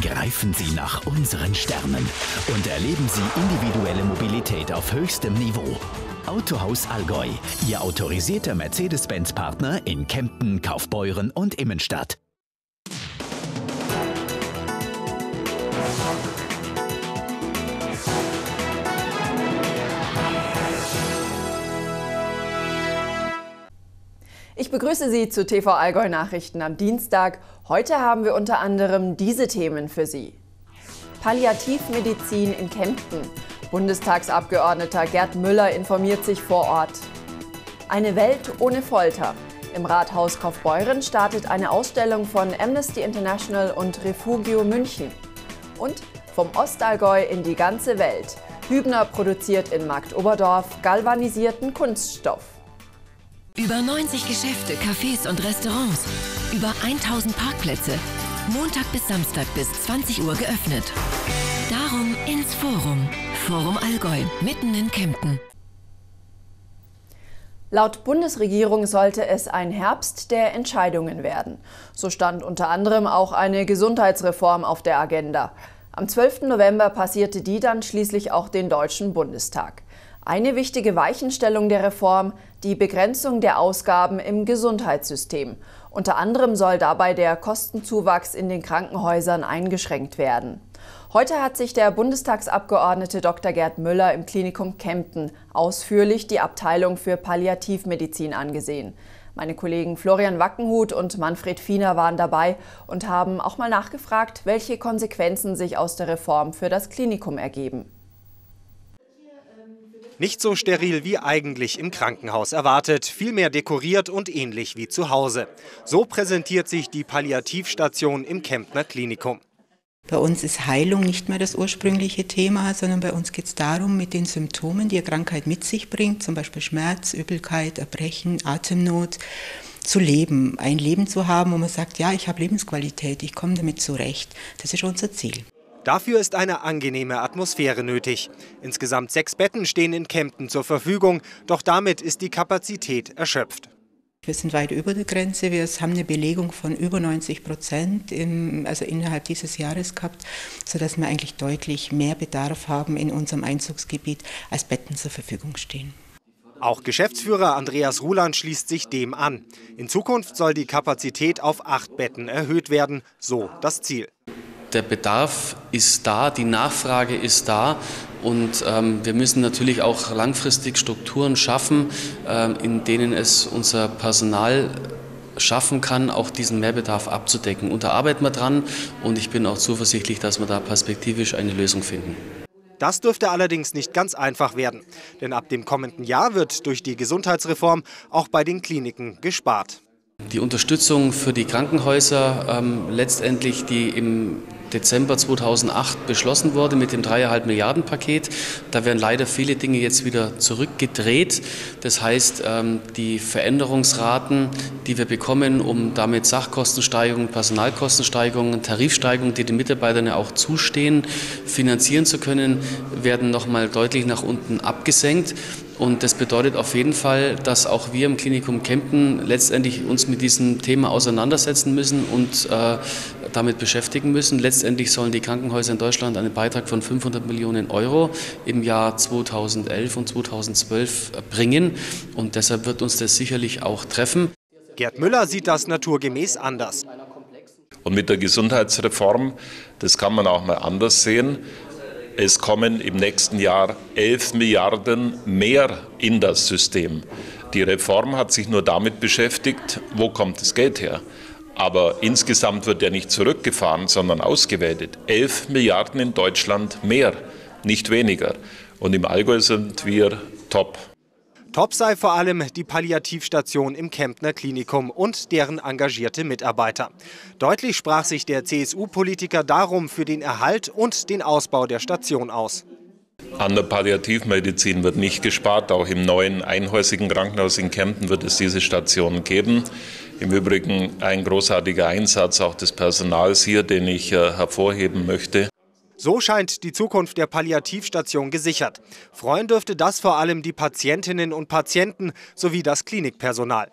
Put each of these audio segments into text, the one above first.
Greifen Sie nach unseren Sternen und erleben Sie individuelle Mobilität auf höchstem Niveau. Autohaus Allgäu, Ihr autorisierter Mercedes-Benz-Partner in Kempten, Kaufbeuren und Immenstadt. Ich begrüße Sie zu TV Allgäu Nachrichten am Dienstag. Heute haben wir unter anderem diese Themen für Sie. Palliativmedizin in Kempten. Bundestagsabgeordneter Gerd Müller informiert sich vor Ort. Eine Welt ohne Folter. Im Rathaus Kaufbeuren startet eine Ausstellung von Amnesty International und Refugio München. Und vom Ostallgäu in die ganze Welt. Hübner produziert in Markt Oberdorf galvanisierten Kunststoff. Über 90 Geschäfte, Cafés und Restaurants. Über 1000 Parkplätze. Montag bis Samstag bis 20 Uhr geöffnet. Darum ins Forum. Forum Allgäu, mitten in Kempten. Laut Bundesregierung sollte es ein Herbst der Entscheidungen werden. So stand unter anderem auch eine Gesundheitsreform auf der Agenda. Am 12. November passierte die dann schließlich auch den Deutschen Bundestag. Eine wichtige Weichenstellung der Reform, die Begrenzung der Ausgaben im Gesundheitssystem. Unter anderem soll dabei der Kostenzuwachs in den Krankenhäusern eingeschränkt werden. Heute hat sich der Bundestagsabgeordnete Dr. Gerd Müller im Klinikum Kempten ausführlich die Abteilung für Palliativmedizin angesehen. Meine Kollegen Florian Wackenhut und Manfred Fiener waren dabei und haben auch mal nachgefragt, welche Konsequenzen sich aus der Reform für das Klinikum ergeben. Nicht so steril wie eigentlich im Krankenhaus erwartet, vielmehr dekoriert und ähnlich wie zu Hause. So präsentiert sich die Palliativstation im Kemptner Klinikum. Bei uns ist Heilung nicht mehr das ursprüngliche Thema, sondern bei uns geht es darum, mit den Symptomen, die eine Krankheit mit sich bringt, zum Beispiel Schmerz, Übelkeit, Erbrechen, Atemnot, zu leben, ein Leben zu haben, wo man sagt, ja, ich habe Lebensqualität, ich komme damit zurecht. Das ist unser Ziel. Dafür ist eine angenehme Atmosphäre nötig. Insgesamt sechs Betten stehen in Kempten zur Verfügung, doch damit ist die Kapazität erschöpft. Wir sind weit über der Grenze. Wir haben eine Belegung von über 90 Prozent im, also innerhalb dieses Jahres gehabt, sodass wir eigentlich deutlich mehr Bedarf haben in unserem Einzugsgebiet, als Betten zur Verfügung stehen. Auch Geschäftsführer Andreas Ruland schließt sich dem an. In Zukunft soll die Kapazität auf acht Betten erhöht werden, so das Ziel der Bedarf ist da, die Nachfrage ist da und ähm, wir müssen natürlich auch langfristig Strukturen schaffen, äh, in denen es unser Personal schaffen kann, auch diesen Mehrbedarf abzudecken. Und da arbeiten wir dran und ich bin auch zuversichtlich, dass wir da perspektivisch eine Lösung finden. Das dürfte allerdings nicht ganz einfach werden, denn ab dem kommenden Jahr wird durch die Gesundheitsreform auch bei den Kliniken gespart. Die Unterstützung für die Krankenhäuser, ähm, letztendlich die im Dezember 2008 beschlossen wurde mit dem 3,5 Milliarden Paket. Da werden leider viele Dinge jetzt wieder zurückgedreht. Das heißt, ähm, die Veränderungsraten, die wir bekommen, um damit Sachkostensteigerungen, Personalkostensteigerungen, Tarifsteigerungen, die den Mitarbeitern ja auch zustehen, finanzieren zu können, werden nochmal deutlich nach unten abgesenkt. Und das bedeutet auf jeden Fall, dass auch wir im Klinikum Kempten letztendlich uns mit diesem Thema auseinandersetzen müssen und äh, damit beschäftigen müssen. Letztendlich sollen die Krankenhäuser in Deutschland einen Beitrag von 500 Millionen Euro im Jahr 2011 und 2012 bringen. Und deshalb wird uns das sicherlich auch treffen. Gerd Müller sieht das naturgemäß anders. Und mit der Gesundheitsreform, das kann man auch mal anders sehen, es kommen im nächsten Jahr 11 Milliarden mehr in das System. Die Reform hat sich nur damit beschäftigt, wo kommt das Geld her. Aber insgesamt wird ja nicht zurückgefahren, sondern ausgeweitet. 11 Milliarden in Deutschland mehr, nicht weniger. Und im Allgäu sind wir top. Top sei vor allem die Palliativstation im Kemptner Klinikum und deren engagierte Mitarbeiter. Deutlich sprach sich der CSU-Politiker darum für den Erhalt und den Ausbau der Station aus. An der Palliativmedizin wird nicht gespart. Auch im neuen einhäusigen Krankenhaus in Kempten wird es diese Station geben. Im Übrigen ein großartiger Einsatz auch des Personals hier, den ich äh, hervorheben möchte. So scheint die Zukunft der Palliativstation gesichert. Freuen dürfte das vor allem die Patientinnen und Patienten sowie das Klinikpersonal.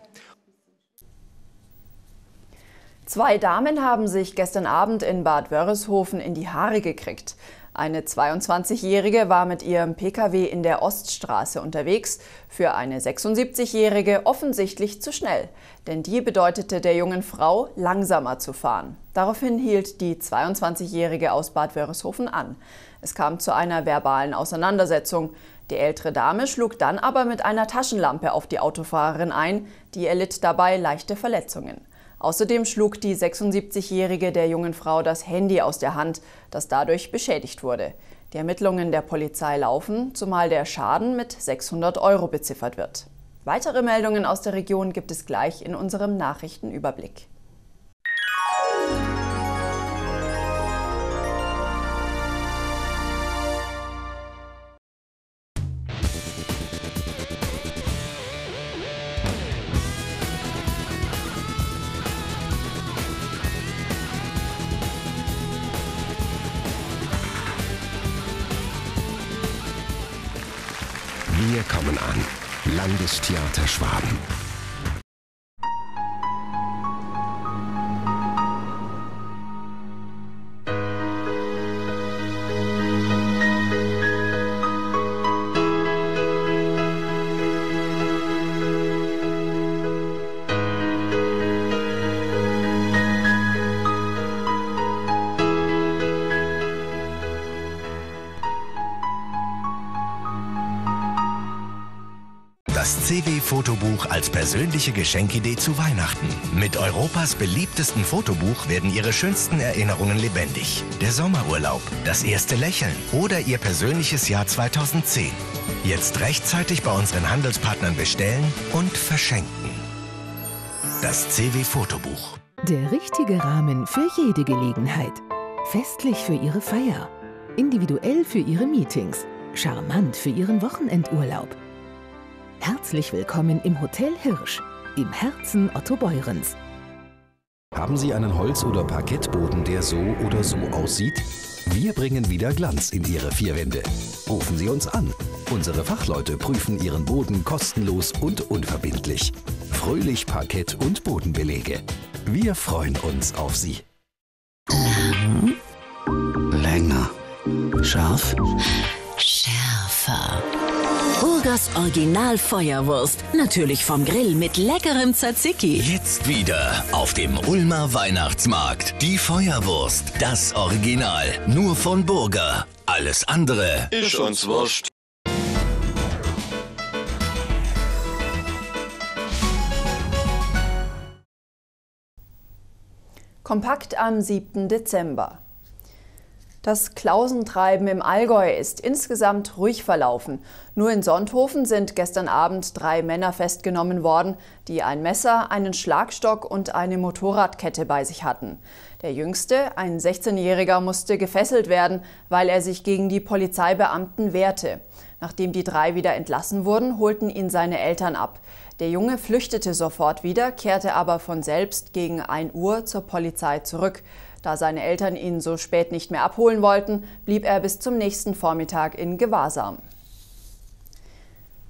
Zwei Damen haben sich gestern Abend in Bad Wörishofen in die Haare gekriegt. Eine 22-Jährige war mit ihrem Pkw in der Oststraße unterwegs, für eine 76-Jährige offensichtlich zu schnell, denn die bedeutete der jungen Frau, langsamer zu fahren. Daraufhin hielt die 22-Jährige aus Bad Wörishofen an. Es kam zu einer verbalen Auseinandersetzung. Die ältere Dame schlug dann aber mit einer Taschenlampe auf die Autofahrerin ein, die erlitt dabei leichte Verletzungen. Außerdem schlug die 76-Jährige der jungen Frau das Handy aus der Hand, das dadurch beschädigt wurde. Die Ermittlungen der Polizei laufen, zumal der Schaden mit 600 Euro beziffert wird. Weitere Meldungen aus der Region gibt es gleich in unserem Nachrichtenüberblick. Das CW-Fotobuch als persönliche Geschenkidee zu Weihnachten. Mit Europas beliebtesten Fotobuch werden Ihre schönsten Erinnerungen lebendig. Der Sommerurlaub, das erste Lächeln oder Ihr persönliches Jahr 2010. Jetzt rechtzeitig bei unseren Handelspartnern bestellen und verschenken. Das CW-Fotobuch. Der richtige Rahmen für jede Gelegenheit. Festlich für Ihre Feier. Individuell für Ihre Meetings. Charmant für Ihren Wochenendurlaub. Herzlich willkommen im Hotel Hirsch, im Herzen Otto Beurens. Haben Sie einen Holz- oder Parkettboden, der so oder so aussieht? Wir bringen wieder Glanz in Ihre vier Wände. Rufen Sie uns an. Unsere Fachleute prüfen Ihren Boden kostenlos und unverbindlich. Fröhlich Parkett und Bodenbelege. Wir freuen uns auf Sie. Länger. Scharf. Schärfer. Burgers Original Feuerwurst. Natürlich vom Grill mit leckerem Tzatziki. Jetzt wieder auf dem Ulmer Weihnachtsmarkt. Die Feuerwurst. Das Original. Nur von Burger. Alles andere ist uns wurscht. Kompakt am 7. Dezember. Das Klausentreiben im Allgäu ist insgesamt ruhig verlaufen. Nur in Sonthofen sind gestern Abend drei Männer festgenommen worden, die ein Messer, einen Schlagstock und eine Motorradkette bei sich hatten. Der jüngste, ein 16-Jähriger, musste gefesselt werden, weil er sich gegen die Polizeibeamten wehrte. Nachdem die drei wieder entlassen wurden, holten ihn seine Eltern ab. Der Junge flüchtete sofort wieder, kehrte aber von selbst gegen 1 Uhr zur Polizei zurück. Da seine Eltern ihn so spät nicht mehr abholen wollten, blieb er bis zum nächsten Vormittag in Gewahrsam.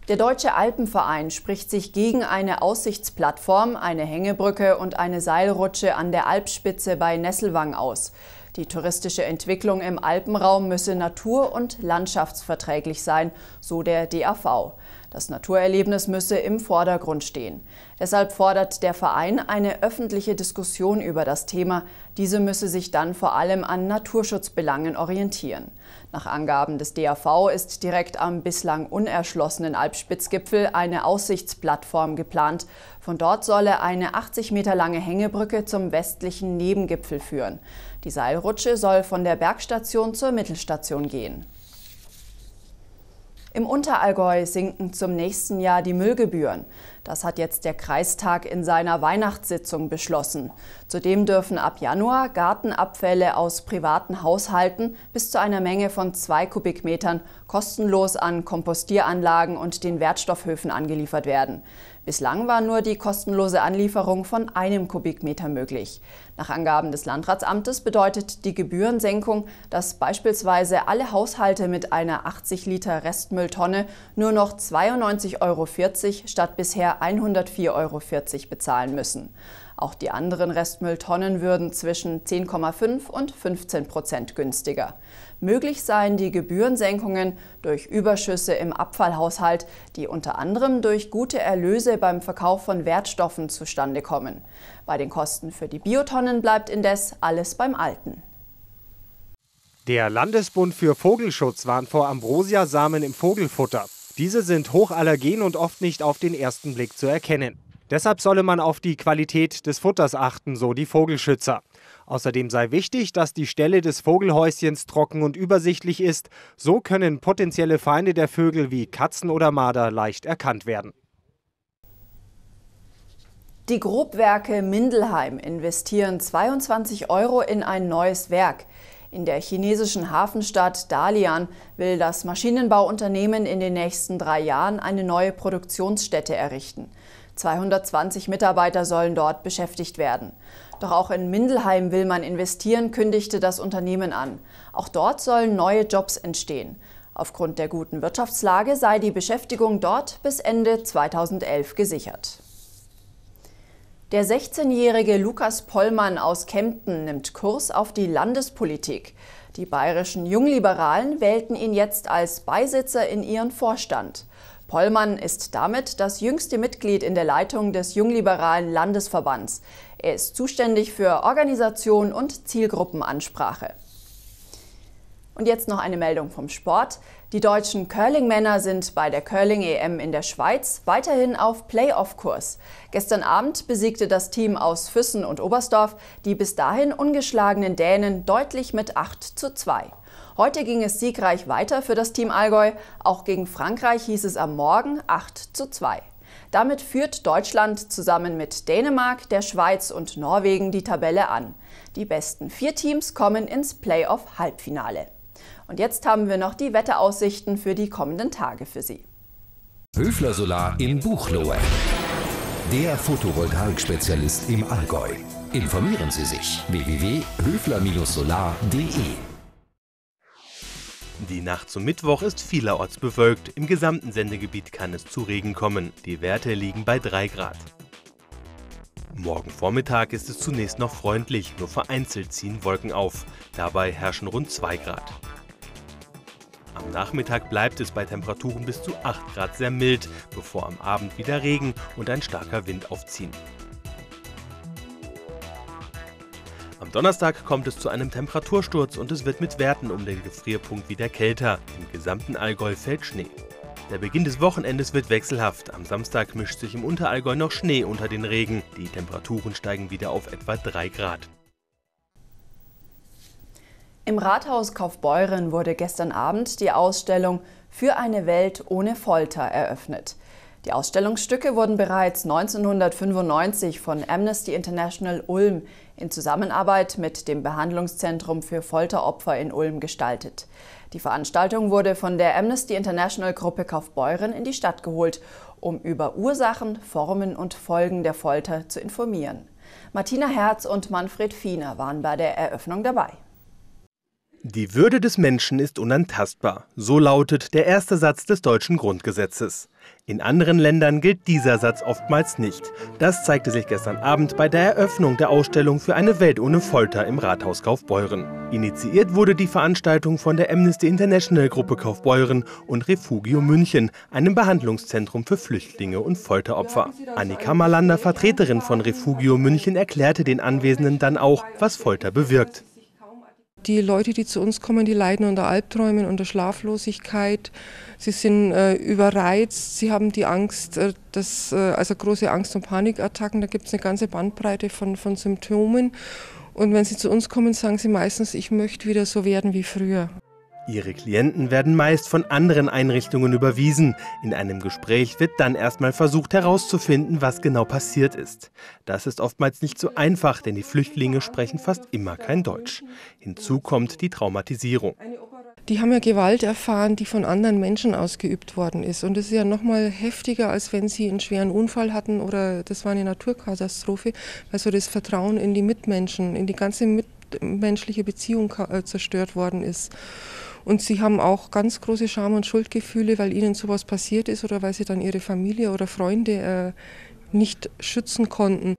Der Deutsche Alpenverein spricht sich gegen eine Aussichtsplattform, eine Hängebrücke und eine Seilrutsche an der Alpspitze bei Nesselwang aus. Die touristische Entwicklung im Alpenraum müsse natur- und landschaftsverträglich sein, so der DAV. Das Naturerlebnis müsse im Vordergrund stehen. Deshalb fordert der Verein eine öffentliche Diskussion über das Thema. Diese müsse sich dann vor allem an Naturschutzbelangen orientieren. Nach Angaben des DAV ist direkt am bislang unerschlossenen Alpspitzgipfel eine Aussichtsplattform geplant. Von dort solle eine 80 Meter lange Hängebrücke zum westlichen Nebengipfel führen. Die Seilrutsche soll von der Bergstation zur Mittelstation gehen. Im Unterallgäu sinken zum nächsten Jahr die Müllgebühren. Das hat jetzt der Kreistag in seiner Weihnachtssitzung beschlossen. Zudem dürfen ab Januar Gartenabfälle aus privaten Haushalten bis zu einer Menge von zwei Kubikmetern kostenlos an Kompostieranlagen und den Wertstoffhöfen angeliefert werden. Bislang war nur die kostenlose Anlieferung von einem Kubikmeter möglich. Nach Angaben des Landratsamtes bedeutet die Gebührensenkung, dass beispielsweise alle Haushalte mit einer 80 Liter Restmülltonne nur noch 92,40 Euro statt bisher 104,40 Euro bezahlen müssen. Auch die anderen Restmülltonnen würden zwischen 10,5 und 15 Prozent günstiger. Möglich seien die Gebührensenkungen durch Überschüsse im Abfallhaushalt, die unter anderem durch gute Erlöse beim Verkauf von Wertstoffen zustande kommen. Bei den Kosten für die Biotonnen bleibt indes alles beim Alten. Der Landesbund für Vogelschutz warnt vor Ambrosiasamen im Vogelfutter. Diese sind hochallergen und oft nicht auf den ersten Blick zu erkennen. Deshalb solle man auf die Qualität des Futters achten, so die Vogelschützer. Außerdem sei wichtig, dass die Stelle des Vogelhäuschens trocken und übersichtlich ist. So können potenzielle Feinde der Vögel wie Katzen oder Marder leicht erkannt werden. Die Grobwerke Mindelheim investieren 22 Euro in ein neues Werk. In der chinesischen Hafenstadt Dalian will das Maschinenbauunternehmen in den nächsten drei Jahren eine neue Produktionsstätte errichten. 220 Mitarbeiter sollen dort beschäftigt werden. Doch auch in Mindelheim will man investieren, kündigte das Unternehmen an. Auch dort sollen neue Jobs entstehen. Aufgrund der guten Wirtschaftslage sei die Beschäftigung dort bis Ende 2011 gesichert. Der 16-jährige Lukas Pollmann aus Kempten nimmt Kurs auf die Landespolitik. Die bayerischen Jungliberalen wählten ihn jetzt als Beisitzer in ihren Vorstand. Pollmann ist damit das jüngste Mitglied in der Leitung des Jungliberalen Landesverbands. Er ist zuständig für Organisation und Zielgruppenansprache. Und jetzt noch eine Meldung vom Sport. Die deutschen Curling-Männer sind bei der Curling-EM in der Schweiz weiterhin auf Playoff-Kurs. Gestern Abend besiegte das Team aus Füssen und Oberstdorf die bis dahin ungeschlagenen Dänen deutlich mit 8 zu 2. Heute ging es siegreich weiter für das Team Allgäu. Auch gegen Frankreich hieß es am Morgen 8 zu 2. Damit führt Deutschland zusammen mit Dänemark, der Schweiz und Norwegen die Tabelle an. Die besten vier Teams kommen ins Playoff-Halbfinale. Und jetzt haben wir noch die Wetteraussichten für die kommenden Tage für Sie. Höfler Solar in Buchloe. Der Photovoltaik-Spezialist im Allgäu. Informieren Sie sich www.höfler-solar.de die Nacht zum Mittwoch ist vielerorts bewölkt. Im gesamten Sendegebiet kann es zu Regen kommen. Die Werte liegen bei 3 Grad. Morgen Vormittag ist es zunächst noch freundlich, nur vereinzelt ziehen Wolken auf. Dabei herrschen rund 2 Grad. Am Nachmittag bleibt es bei Temperaturen bis zu 8 Grad sehr mild, bevor am Abend wieder Regen und ein starker Wind aufziehen. Am Donnerstag kommt es zu einem Temperatursturz und es wird mit Werten um den Gefrierpunkt wieder kälter. Im gesamten Allgäu fällt Schnee. Der Beginn des Wochenendes wird wechselhaft. Am Samstag mischt sich im Unterallgäu noch Schnee unter den Regen. Die Temperaturen steigen wieder auf etwa 3 Grad. Im Rathaus Kaufbeuren wurde gestern Abend die Ausstellung Für eine Welt ohne Folter eröffnet. Die Ausstellungsstücke wurden bereits 1995 von Amnesty International Ulm in Zusammenarbeit mit dem Behandlungszentrum für Folteropfer in Ulm gestaltet. Die Veranstaltung wurde von der Amnesty International Gruppe Kaufbeuren in die Stadt geholt, um über Ursachen, Formen und Folgen der Folter zu informieren. Martina Herz und Manfred Fiener waren bei der Eröffnung dabei. Die Würde des Menschen ist unantastbar. So lautet der erste Satz des deutschen Grundgesetzes. In anderen Ländern gilt dieser Satz oftmals nicht. Das zeigte sich gestern Abend bei der Eröffnung der Ausstellung für eine Welt ohne Folter im Rathaus Kaufbeuren. Initiiert wurde die Veranstaltung von der Amnesty International Gruppe Kaufbeuren und Refugio München, einem Behandlungszentrum für Flüchtlinge und Folteropfer. Annika Malander, Vertreterin von Refugio München, erklärte den Anwesenden dann auch, was Folter bewirkt. Die Leute, die zu uns kommen, die leiden unter Albträumen, unter Schlaflosigkeit. Sie sind äh, überreizt, sie haben die Angst, äh, dass, äh, also große Angst- und Panikattacken. Da gibt es eine ganze Bandbreite von, von Symptomen. Und wenn sie zu uns kommen, sagen sie meistens, ich möchte wieder so werden wie früher. Ihre Klienten werden meist von anderen Einrichtungen überwiesen. In einem Gespräch wird dann erstmal versucht herauszufinden, was genau passiert ist. Das ist oftmals nicht so einfach, denn die Flüchtlinge sprechen fast immer kein Deutsch. Hinzu kommt die Traumatisierung. Die haben ja Gewalt erfahren, die von anderen Menschen ausgeübt worden ist. Und das ist ja noch mal heftiger, als wenn sie einen schweren Unfall hatten oder das war eine Naturkatastrophe, weil so das Vertrauen in die Mitmenschen, in die ganze mitmenschliche Beziehung äh, zerstört worden ist. Und sie haben auch ganz große Scham- und Schuldgefühle, weil ihnen sowas passiert ist oder weil sie dann ihre Familie oder Freunde äh, nicht schützen konnten.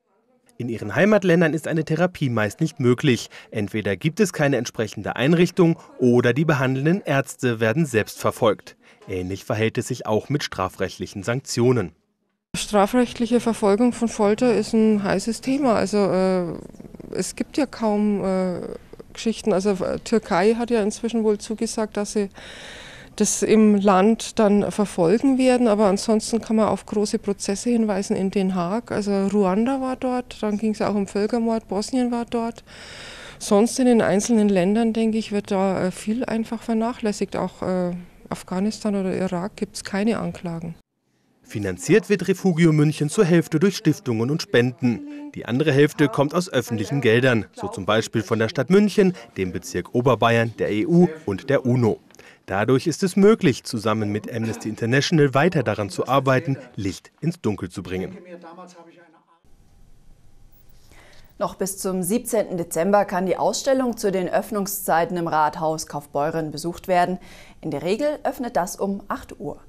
In ihren Heimatländern ist eine Therapie meist nicht möglich. Entweder gibt es keine entsprechende Einrichtung oder die behandelnden Ärzte werden selbst verfolgt. Ähnlich verhält es sich auch mit strafrechtlichen Sanktionen. Strafrechtliche Verfolgung von Folter ist ein heißes Thema. Also äh, es gibt ja kaum äh, Geschichten. Also äh, Türkei hat ja inzwischen wohl zugesagt, dass sie das im Land dann verfolgen werden. Aber ansonsten kann man auf große Prozesse hinweisen in Den Haag. Also Ruanda war dort, dann ging es auch um Völkermord, Bosnien war dort. Sonst in den einzelnen Ländern, denke ich, wird da äh, viel einfach vernachlässigt. Auch äh, Afghanistan oder Irak gibt es keine Anklagen. Finanziert wird Refugio München zur Hälfte durch Stiftungen und Spenden. Die andere Hälfte kommt aus öffentlichen Geldern, so zum Beispiel von der Stadt München, dem Bezirk Oberbayern, der EU und der UNO. Dadurch ist es möglich, zusammen mit Amnesty International weiter daran zu arbeiten, Licht ins Dunkel zu bringen. Noch bis zum 17. Dezember kann die Ausstellung zu den Öffnungszeiten im Rathaus Kaufbeuren besucht werden. In der Regel öffnet das um 8 Uhr.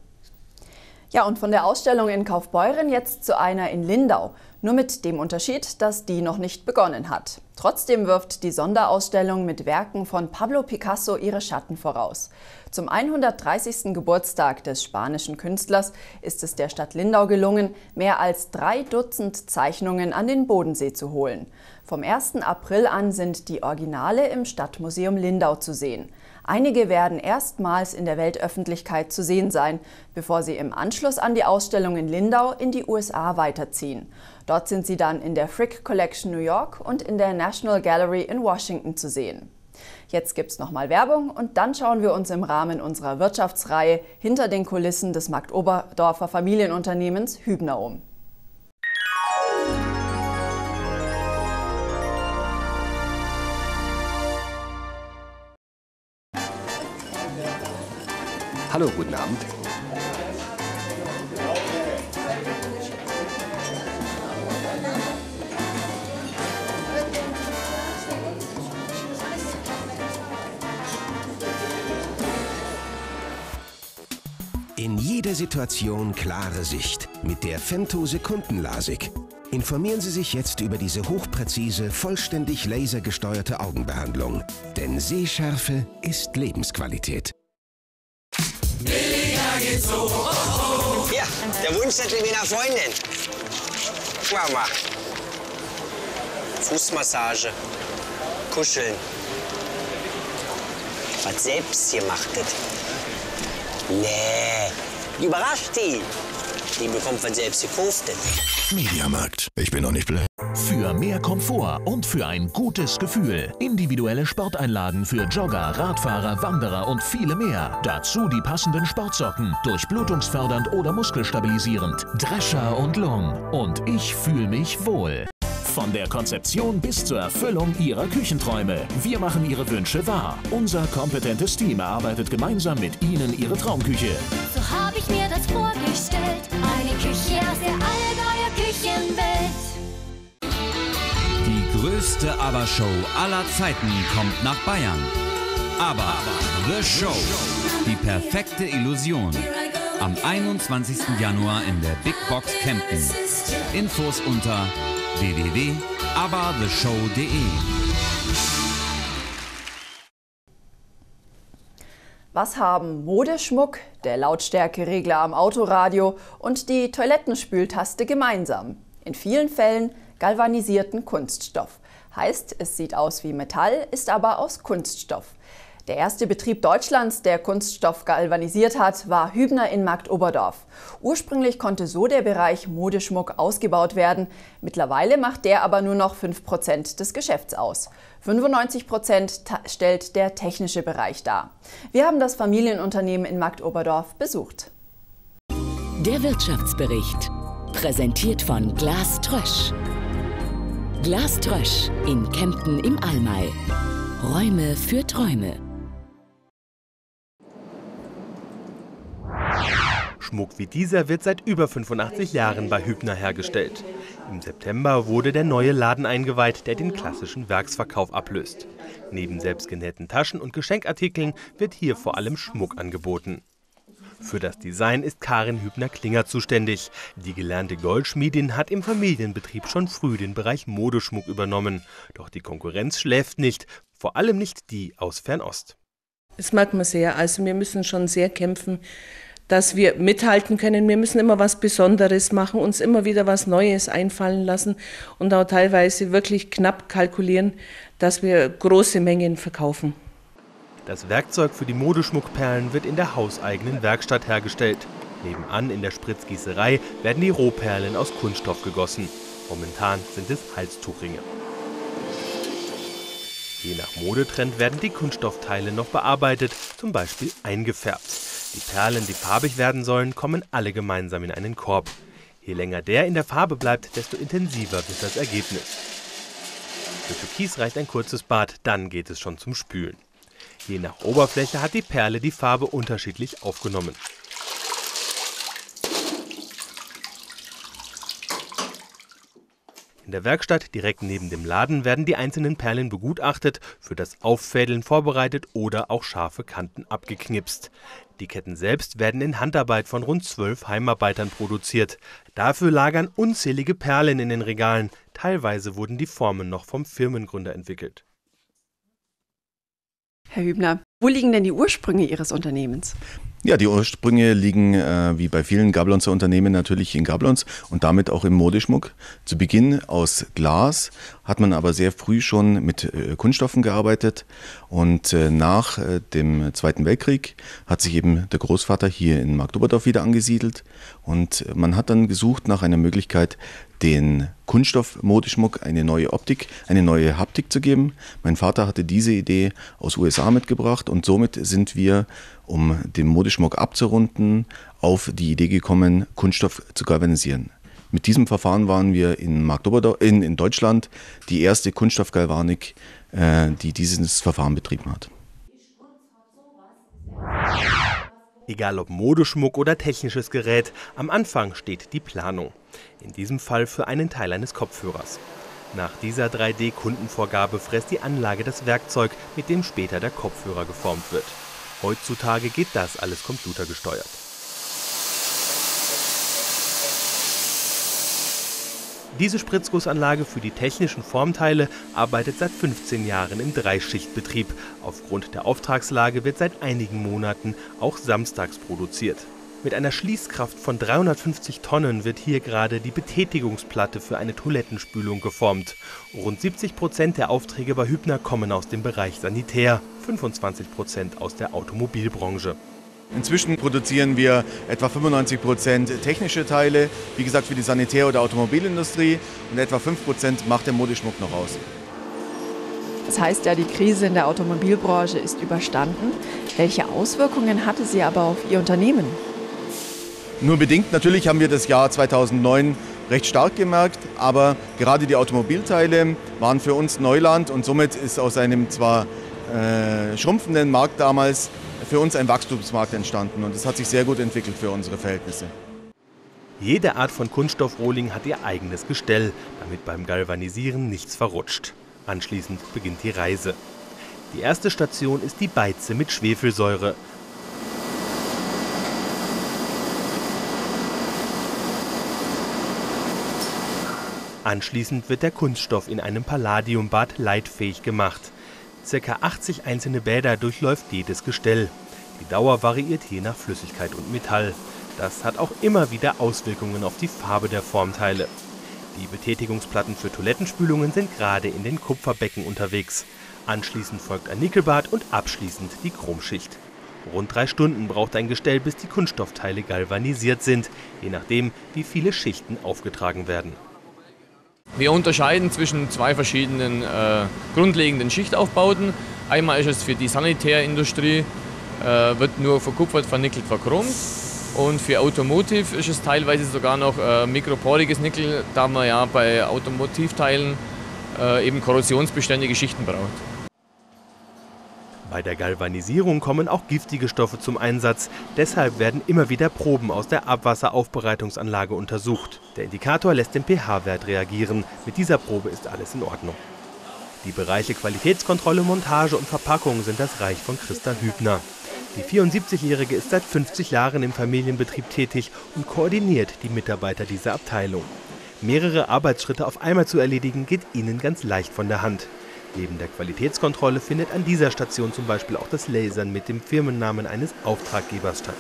Ja, und von der Ausstellung in Kaufbeuren jetzt zu einer in Lindau. Nur mit dem Unterschied, dass die noch nicht begonnen hat. Trotzdem wirft die Sonderausstellung mit Werken von Pablo Picasso ihre Schatten voraus. Zum 130. Geburtstag des spanischen Künstlers ist es der Stadt Lindau gelungen, mehr als drei Dutzend Zeichnungen an den Bodensee zu holen. Vom 1. April an sind die Originale im Stadtmuseum Lindau zu sehen. Einige werden erstmals in der Weltöffentlichkeit zu sehen sein, bevor sie im Anschluss an die Ausstellung in Lindau in die USA weiterziehen. Dort sind sie dann in der Frick Collection New York und in der National Gallery in Washington zu sehen. Jetzt gibt's nochmal Werbung und dann schauen wir uns im Rahmen unserer Wirtschaftsreihe hinter den Kulissen des Marktoberdorfer Familienunternehmens Hübner um. Hallo, guten Abend. In jeder Situation klare Sicht mit der Femto Sekundenlasik. Informieren Sie sich jetzt über diese hochpräzise, vollständig lasergesteuerte Augenbehandlung. Denn Sehschärfe ist Lebensqualität. Billiger geht's so. Oh, oh. Ja, der Wunschzettel meiner Freundin. Mama. Fußmassage. Kuscheln. Was selbstgemachtes. Nee, überrascht die. Die bekommt was selbst gekauftes. Mediamarkt. Ich bin noch nicht blöd. Für mehr Komfort und für ein gutes Gefühl. Individuelle Sporteinlagen für Jogger, Radfahrer, Wanderer und viele mehr. Dazu die passenden Sportsocken. Durchblutungsfördernd oder muskelstabilisierend. Drescher und Long. Und ich fühle mich wohl. Von der Konzeption bis zur Erfüllung Ihrer Küchenträume. Wir machen Ihre Wünsche wahr. Unser kompetentes Team erarbeitet gemeinsam mit Ihnen Ihre Traumküche. So habe ich mir das vorgestellt. Größte Aber-Show aller Zeiten kommt nach Bayern. Aber The Show. Die perfekte Illusion. Am 21. Januar in der Big Box Kempten. Infos unter www.abertheshow.de Was haben Modeschmuck, der Lautstärkeregler am Autoradio und die Toilettenspültaste gemeinsam? In vielen Fällen galvanisierten Kunststoff. Heißt, es sieht aus wie Metall, ist aber aus Kunststoff. Der erste Betrieb Deutschlands, der Kunststoff galvanisiert hat, war Hübner in Marktoberdorf. Ursprünglich konnte so der Bereich Modeschmuck ausgebaut werden. Mittlerweile macht der aber nur noch 5 Prozent des Geschäfts aus. 95 Prozent stellt der technische Bereich dar. Wir haben das Familienunternehmen in Marktoberdorf besucht. Der Wirtschaftsbericht. Präsentiert von Glas Trösch. Glas Trösch in Kempten im Allmai. Räume für Träume. Schmuck wie dieser wird seit über 85 Jahren bei Hübner hergestellt. Im September wurde der neue Laden eingeweiht, der den klassischen Werksverkauf ablöst. Neben selbstgenähten Taschen und Geschenkartikeln wird hier vor allem Schmuck angeboten. Für das Design ist Karin Hübner-Klinger zuständig. Die gelernte Goldschmiedin hat im Familienbetrieb schon früh den Bereich Modeschmuck übernommen. Doch die Konkurrenz schläft nicht, vor allem nicht die aus Fernost. Das merkt man sehr. Also wir müssen schon sehr kämpfen, dass wir mithalten können. Wir müssen immer was Besonderes machen, uns immer wieder was Neues einfallen lassen und auch teilweise wirklich knapp kalkulieren, dass wir große Mengen verkaufen. Das Werkzeug für die Modeschmuckperlen wird in der hauseigenen Werkstatt hergestellt. Nebenan in der Spritzgießerei werden die Rohperlen aus Kunststoff gegossen. Momentan sind es Halstuchringe. Je nach Modetrend werden die Kunststoffteile noch bearbeitet, zum Beispiel eingefärbt. Die Perlen, die farbig werden sollen, kommen alle gemeinsam in einen Korb. Je länger der in der Farbe bleibt, desto intensiver wird das Ergebnis. Für Türkis reicht ein kurzes Bad, dann geht es schon zum Spülen. Je nach Oberfläche hat die Perle die Farbe unterschiedlich aufgenommen. In der Werkstatt direkt neben dem Laden werden die einzelnen Perlen begutachtet, für das Auffädeln vorbereitet oder auch scharfe Kanten abgeknipst. Die Ketten selbst werden in Handarbeit von rund zwölf Heimarbeitern produziert. Dafür lagern unzählige Perlen in den Regalen. Teilweise wurden die Formen noch vom Firmengründer entwickelt. Herr Hübner, wo liegen denn die Ursprünge Ihres Unternehmens? Ja, die Ursprünge liegen äh, wie bei vielen Gablonzer Unternehmen natürlich in Gablons und damit auch im Modeschmuck. Zu Beginn aus Glas, hat man aber sehr früh schon mit äh, Kunststoffen gearbeitet und äh, nach äh, dem Zweiten Weltkrieg hat sich eben der Großvater hier in Marktoberdorf wieder angesiedelt und man hat dann gesucht nach einer Möglichkeit, den Kunststoff-Modeschmuck eine neue Optik, eine neue Haptik zu geben. Mein Vater hatte diese Idee aus USA mitgebracht und somit sind wir, um den Modeschmuck abzurunden, auf die Idee gekommen, Kunststoff zu galvanisieren. Mit diesem Verfahren waren wir in, in, in Deutschland die erste Kunststoffgalvanik, äh, die dieses Verfahren betrieben hat. Egal ob Modeschmuck oder technisches Gerät, am Anfang steht die Planung. In diesem Fall für einen Teil eines Kopfhörers. Nach dieser 3D-Kundenvorgabe fräst die Anlage das Werkzeug, mit dem später der Kopfhörer geformt wird. Heutzutage geht das alles computergesteuert. Diese Spritzgussanlage für die technischen Formteile arbeitet seit 15 Jahren im Dreischichtbetrieb. Aufgrund der Auftragslage wird seit einigen Monaten auch samstags produziert. Mit einer Schließkraft von 350 Tonnen wird hier gerade die Betätigungsplatte für eine Toilettenspülung geformt. Rund 70 Prozent der Aufträge bei Hübner kommen aus dem Bereich Sanitär, 25 Prozent aus der Automobilbranche. Inzwischen produzieren wir etwa 95 Prozent technische Teile, wie gesagt für die Sanitär- oder Automobilindustrie und etwa 5 Prozent macht der Modeschmuck noch aus. Das heißt ja, die Krise in der Automobilbranche ist überstanden. Welche Auswirkungen hatte sie aber auf Ihr Unternehmen? Nur bedingt. Natürlich haben wir das Jahr 2009 recht stark gemerkt, aber gerade die Automobilteile waren für uns Neuland und somit ist aus einem zwar äh, schrumpfenden Markt damals für uns ein Wachstumsmarkt entstanden und es hat sich sehr gut entwickelt für unsere Verhältnisse. Jede Art von Kunststoffrohling hat ihr eigenes Gestell, damit beim Galvanisieren nichts verrutscht. Anschließend beginnt die Reise. Die erste Station ist die Beize mit Schwefelsäure. Anschließend wird der Kunststoff in einem Palladiumbad leitfähig gemacht. Circa 80 einzelne Bäder durchläuft jedes Gestell. Die Dauer variiert je nach Flüssigkeit und Metall. Das hat auch immer wieder Auswirkungen auf die Farbe der Formteile. Die Betätigungsplatten für Toilettenspülungen sind gerade in den Kupferbecken unterwegs. Anschließend folgt ein Nickelbad und abschließend die Chromschicht. Rund drei Stunden braucht ein Gestell, bis die Kunststoffteile galvanisiert sind, je nachdem, wie viele Schichten aufgetragen werden. Wir unterscheiden zwischen zwei verschiedenen äh, grundlegenden Schichtaufbauten. Einmal ist es für die Sanitärindustrie, äh, wird nur verkupfert, vernickelt, verchromt. Und für Automotive ist es teilweise sogar noch äh, mikroporiges Nickel, da man ja bei Automotivteilen äh, eben korrosionsbeständige Schichten braucht. Bei der Galvanisierung kommen auch giftige Stoffe zum Einsatz. Deshalb werden immer wieder Proben aus der Abwasseraufbereitungsanlage untersucht. Der Indikator lässt den pH-Wert reagieren. Mit dieser Probe ist alles in Ordnung. Die Bereiche Qualitätskontrolle, Montage und Verpackung sind das Reich von Christa Hübner. Die 74-Jährige ist seit 50 Jahren im Familienbetrieb tätig und koordiniert die Mitarbeiter dieser Abteilung. Mehrere Arbeitsschritte auf einmal zu erledigen, geht ihnen ganz leicht von der Hand. Neben der Qualitätskontrolle findet an dieser Station zum Beispiel auch das Lasern mit dem Firmennamen eines Auftraggebers statt.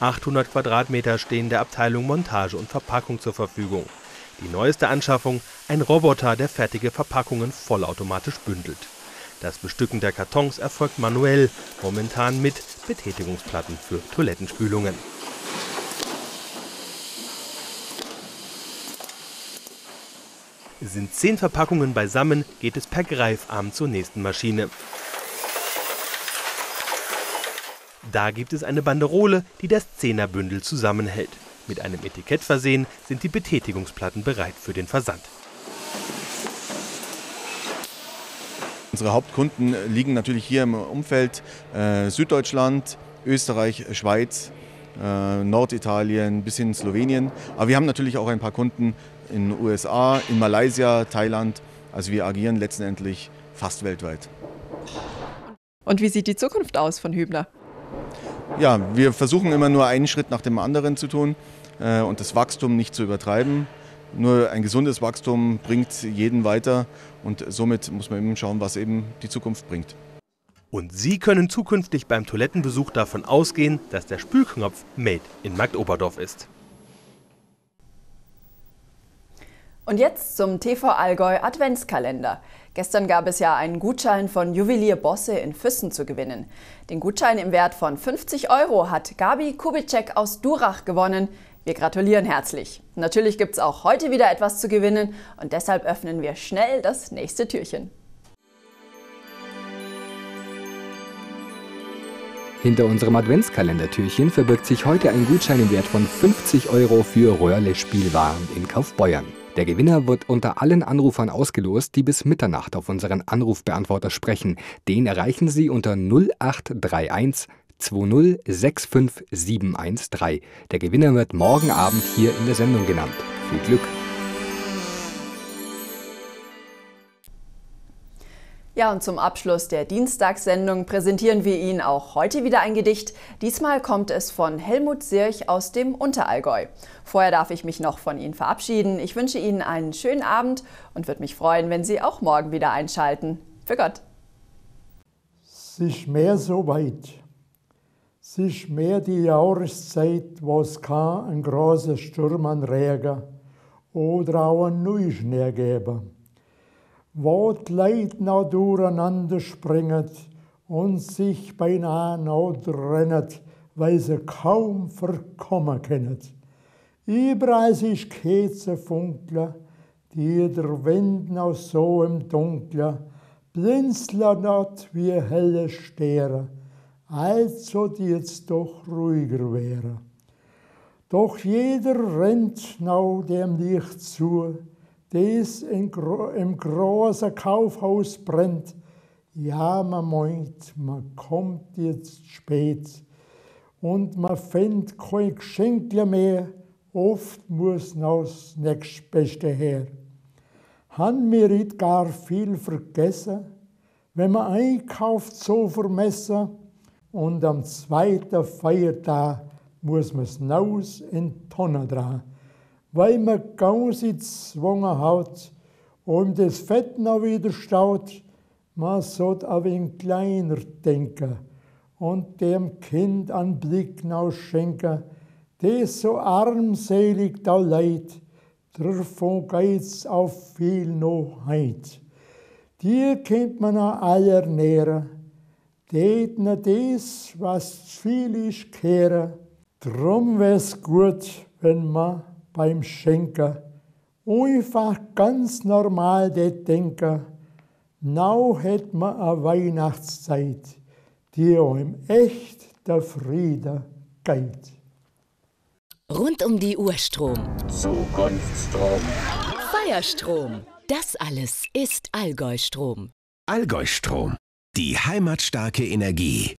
...800 Quadratmeter stehen der Abteilung Montage und Verpackung zur Verfügung. Die neueste Anschaffung, ein Roboter, der fertige Verpackungen vollautomatisch bündelt. Das Bestücken der Kartons erfolgt manuell, momentan mit Betätigungsplatten für Toilettenspülungen. Sind zehn Verpackungen beisammen, geht es per Greifarm zur nächsten Maschine. Da gibt es eine Banderole, die das Zehnerbündel zusammenhält. Mit einem Etikett versehen sind die Betätigungsplatten bereit für den Versand. Unsere Hauptkunden liegen natürlich hier im Umfeld äh, Süddeutschland, Österreich, Schweiz, äh, Norditalien bis hin Slowenien. Aber wir haben natürlich auch ein paar Kunden in den USA, in Malaysia, Thailand. Also wir agieren letztendlich fast weltweit. Und wie sieht die Zukunft aus von Hübner? Ja, wir versuchen immer nur einen Schritt nach dem anderen zu tun äh, und das Wachstum nicht zu übertreiben. Nur ein gesundes Wachstum bringt jeden weiter und somit muss man eben schauen, was eben die Zukunft bringt. Und Sie können zukünftig beim Toilettenbesuch davon ausgehen, dass der Spülknopf Made in Marktoberdorf ist. Und jetzt zum TV Allgäu Adventskalender. Gestern gab es ja einen Gutschein von Juwelier Bosse in Füssen zu gewinnen. Den Gutschein im Wert von 50 Euro hat Gabi Kubitschek aus Durach gewonnen. Wir gratulieren herzlich. Natürlich gibt es auch heute wieder etwas zu gewinnen und deshalb öffnen wir schnell das nächste Türchen. Hinter unserem Adventskalendertürchen verbirgt sich heute ein Gutschein im Wert von 50 Euro für Röhrle Spielwaren in Kaufbeuern. Der Gewinner wird unter allen Anrufern ausgelost, die bis Mitternacht auf unseren Anrufbeantworter sprechen. Den erreichen Sie unter 0831 2065713. Der Gewinner wird morgen Abend hier in der Sendung genannt. Viel Glück! Ja, und zum Abschluss der Dienstagssendung präsentieren wir Ihnen auch heute wieder ein Gedicht. Diesmal kommt es von Helmut Sirch aus dem Unterallgäu. Vorher darf ich mich noch von Ihnen verabschieden. Ich wünsche Ihnen einen schönen Abend und würde mich freuen, wenn Sie auch morgen wieder einschalten. Für Gott. Ist mehr so weit. Ist mehr die Jahreszeit, wo es kann ein großer Sturm an Regen oder auch ein Neuschnee geben wo die Leute noch durcheinander springen und sich beinahe noch trennen, weil sie kaum verkommen können. Überall ist Käse funkeln, die der Wind noch so im Dunklen blinzeln dort wie helle Sterne, also die jetzt doch ruhiger wäre. Doch jeder rennt nach dem Licht zu, das im großen Kaufhaus brennt. Ja, man meint, man kommt jetzt spät und man findet kein Geschenk mehr. Oft muss noch das nächstbeste her. Han mir gar viel vergessen, wenn man einkauft so vermessen und am zweiten Feiertag muss man es naus in Tonne dran weil man ganz gezwungen hat und das Fett noch wieder staut, man sollte ein wenig kleiner denken und dem Kind einen Blick noch schenken, das so armselig da leid, davon geht's auf viel noch heut. Die kennt man an aller Nähere, tät ne des, was zu viel ist, kehre. Drum wär's gut, wenn man beim Schenken einfach ganz normal det denken, now hätt man a Weihnachtszeit, die um echt der Friede geht. Rund um die Uhr Strom. Zukunftsstrom. Feierstrom. Das alles ist Allgäu-Strom. Allgäu Strom. Die heimatstarke Energie.